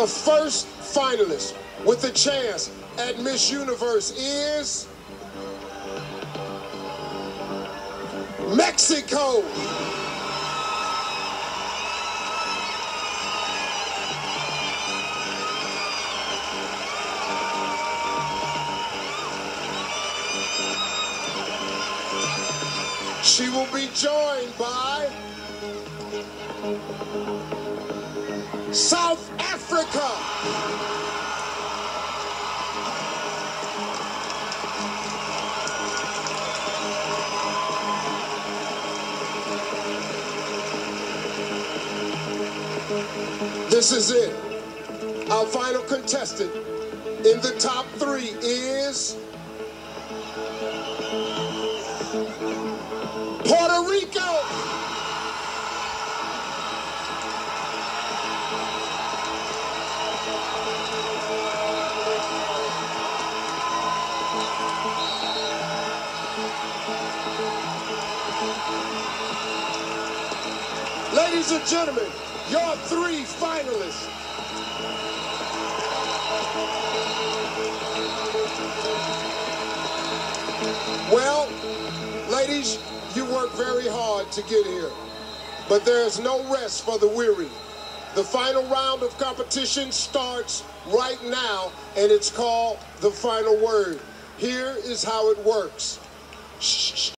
The first finalist with the chance at Miss Universe is Mexico. She will be joined by South Africa. This is it. Our final contestant in the top three is Ladies and gentlemen, your three finalists. Well, ladies, you worked very hard to get here, but there is no rest for the weary. The final round of competition starts right now, and it's called the final word. Here is how it works. Shh, shh.